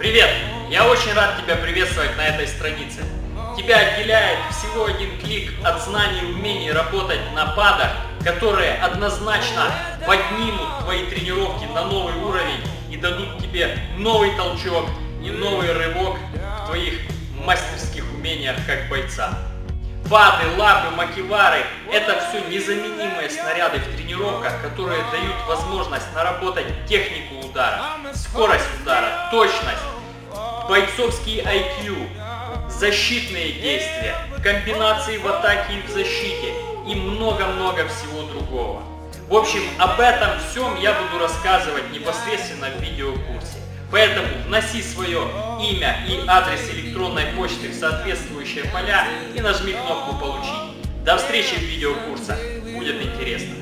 Привет! Я очень рад тебя приветствовать на этой странице. Тебя отделяет всего один клик от знаний и умений работать на падах, которые однозначно поднимут твои тренировки на новый уровень и дадут тебе новый толчок и новый рывок в твоих мастерских умениях как бойца. Пады, лапы, макивары – это все незаменимые снаряды в тренировках, которые дают возможность наработать технику удара, скорость удара, точность, бойцовский IQ, защитные действия, комбинации в атаке и в защите и много-много всего другого. В общем, об этом всем я буду рассказывать непосредственно в видеокурсе. Поэтому вноси свое имя и адрес электронной почты в соответствующие поля и нажми кнопку «Получить». До встречи в видеокурсах. Будет интересно.